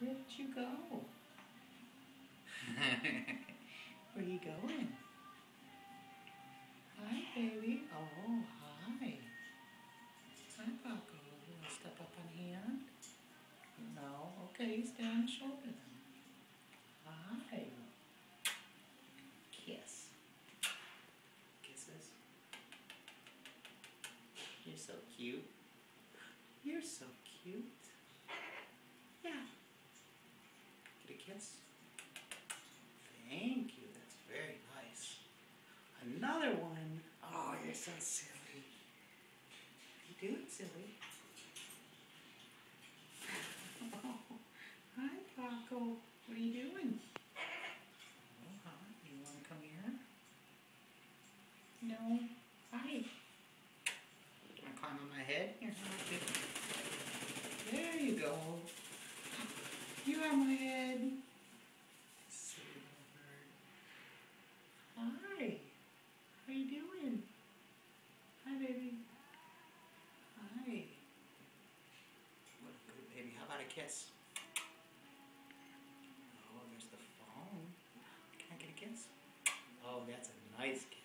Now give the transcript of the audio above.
Where did you go? Where are you going? Hi, baby. Oh, hi. Hi, Paco. You want to step up on hand? No? Okay, stay on the shoulder then. Hi. Kiss. Kisses. You're so cute. You're so cute. Thank you. That's very nice. Another one. Oh, you're so silly. You do it, silly. Oh, hi, Paco. What are you doing? Oh, hi. You want to come here? No. Hi. Want to climb on my head? Here, There you go hair on my head. Hi. How you doing? Hi, baby. Hi. What baby. How about a kiss? Oh, there's the phone. Can I get a kiss? Oh, that's a nice kiss.